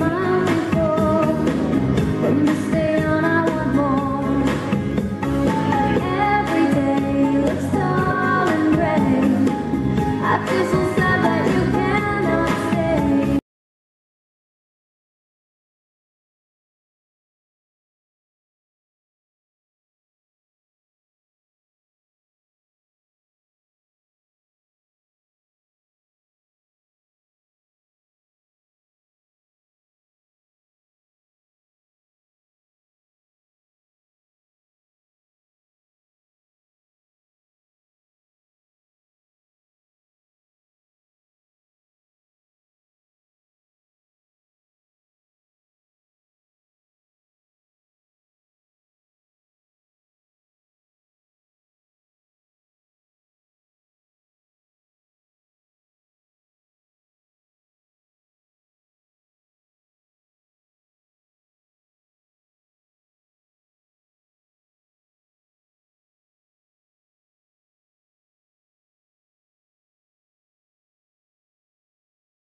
my